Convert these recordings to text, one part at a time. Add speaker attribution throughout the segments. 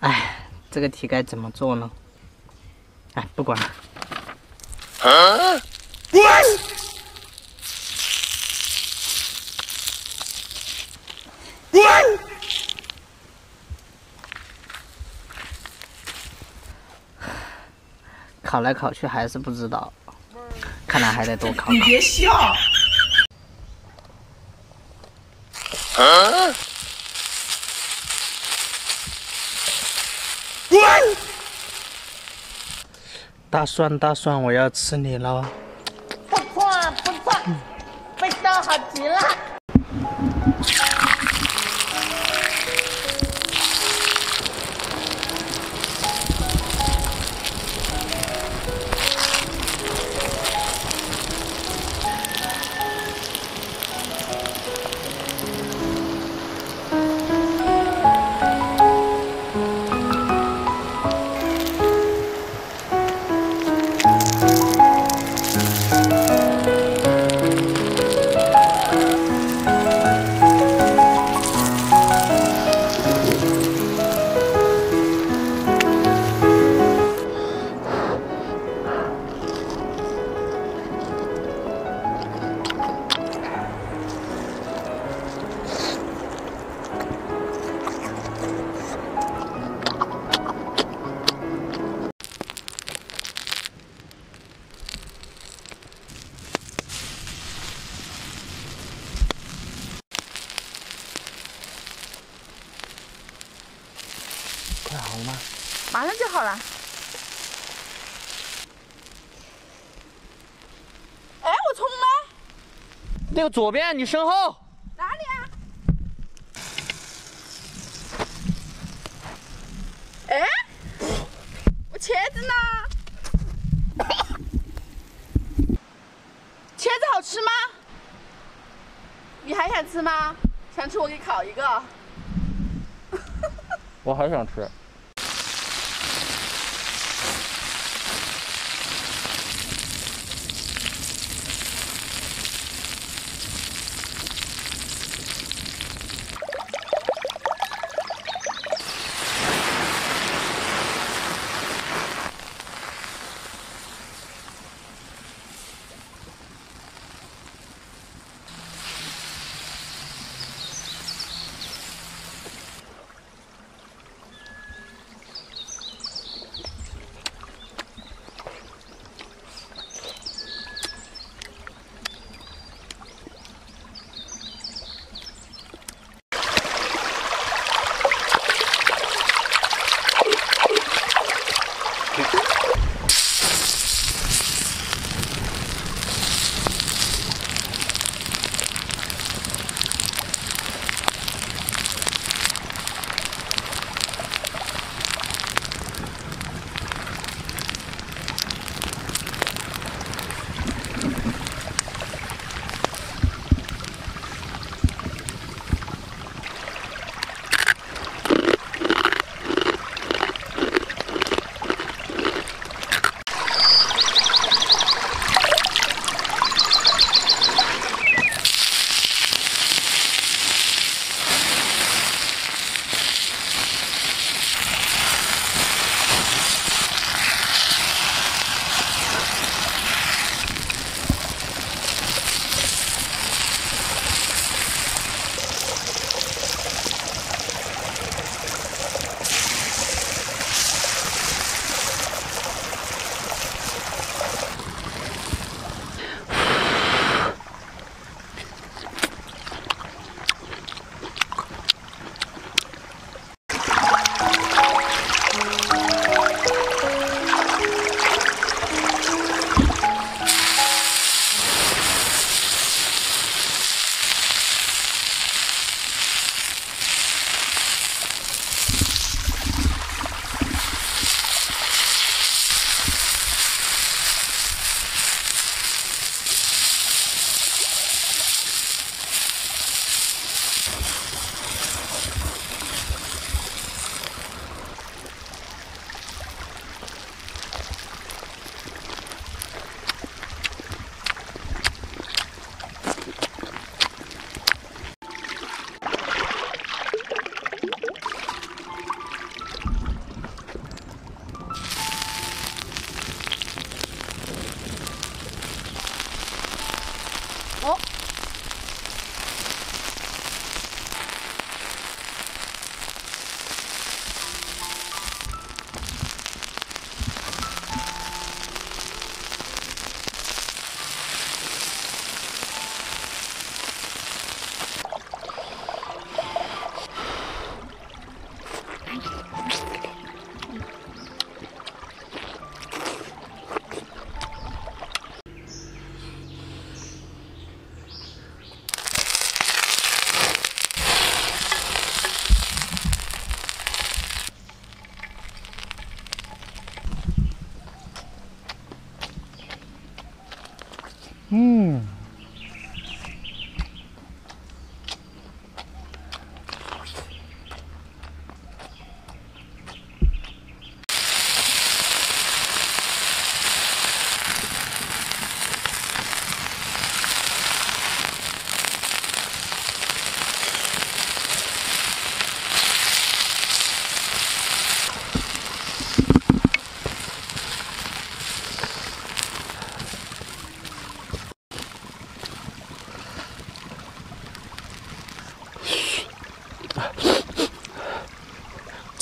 Speaker 1: 哎，这个题该怎么做呢？哎，不管了。考来考去还是不知道，看来还得多考考。
Speaker 2: 你别笑。
Speaker 1: 大蒜，大蒜，我要吃你了！
Speaker 3: 不错，不错，味道好极了。
Speaker 1: 快好了吗？
Speaker 3: 马上就好了。哎，我冲呢？
Speaker 1: 那个左边，你身后。
Speaker 3: 哪里啊？哎，我茄子呢？茄子好吃吗？你还想吃吗？想吃我给你烤一个。
Speaker 1: 我还想吃。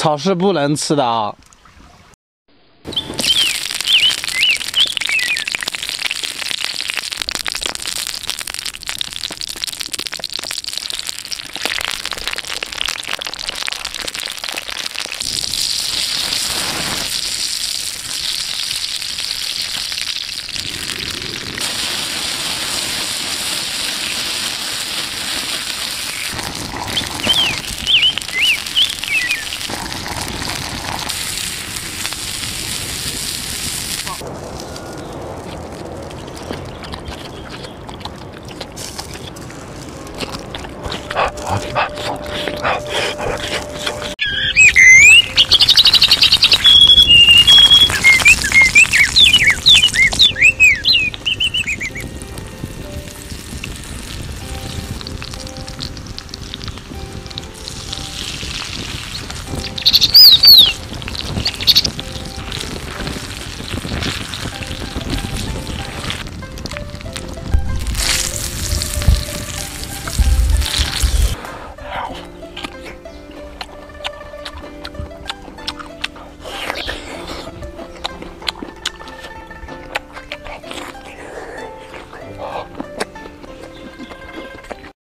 Speaker 4: 草是不能吃的啊。 아,